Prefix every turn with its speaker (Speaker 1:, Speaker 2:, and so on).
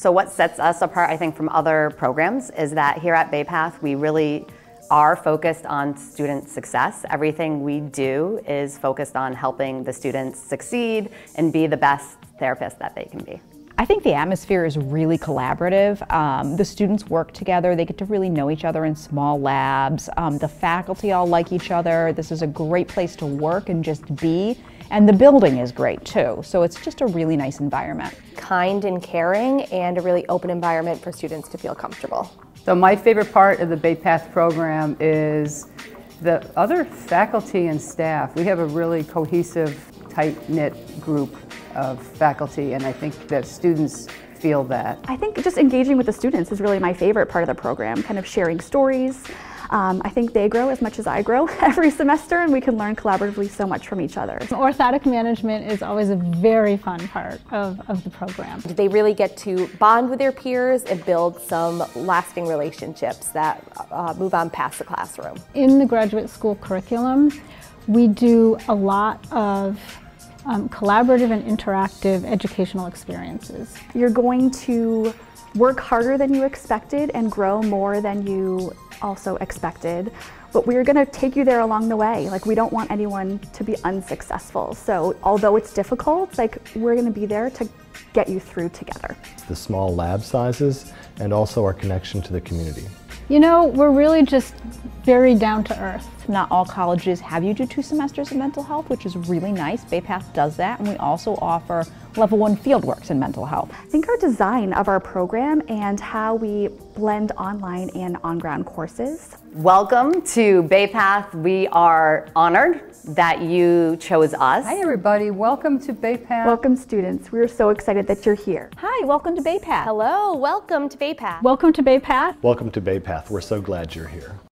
Speaker 1: So what sets us apart, I think, from other programs is that here at Bay Path, we really are focused on student success. Everything we do is focused on helping the students succeed and be the best therapist that they can be.
Speaker 2: I think the atmosphere is really collaborative. Um, the students work together, they get to really know each other in small labs. Um, the faculty all like each other. This is a great place to work and just be. And the building is great too, so it's just a really nice environment.
Speaker 3: Kind and caring, and a really open environment for students to feel comfortable.
Speaker 4: So my favorite part of the Bay Path program is the other faculty and staff. We have a really cohesive, tight-knit group of faculty, and I think that students feel that.
Speaker 5: I think just engaging with the students is really my favorite part of the program, kind of sharing stories. Um, I think they grow as much as I grow every semester and we can learn collaboratively so much from each other.
Speaker 6: Orthotic management is always a very fun part of, of the program.
Speaker 3: They really get to bond with their peers and build some lasting relationships that uh, move on past the classroom.
Speaker 6: In the graduate school curriculum, we do a lot of um, collaborative and interactive educational experiences.
Speaker 5: You're going to work harder than you expected and grow more than you also expected. But we're going to take you there along the way. Like we don't want anyone to be unsuccessful. So although it's difficult, like we're going to be there to get you through together.
Speaker 7: The small lab sizes and also our connection to the community.
Speaker 6: You know, we're really just very down to earth.
Speaker 2: Not all colleges have you do two semesters of mental health, which is really nice. Bay Path does that, and we also offer level one fieldworks in mental health.
Speaker 5: I think our design of our program and how we blend online and on-ground courses.
Speaker 1: Welcome to Bay Path. We are honored that you chose us.
Speaker 4: Hi everybody, welcome to Bay Path.
Speaker 5: Welcome students, we're so excited that you're here.
Speaker 2: Hi, welcome to Bay Path.
Speaker 3: Hello, welcome to Bay Path.
Speaker 6: Welcome to Bay Path.
Speaker 7: Welcome to Bay Path. We're so glad you're here.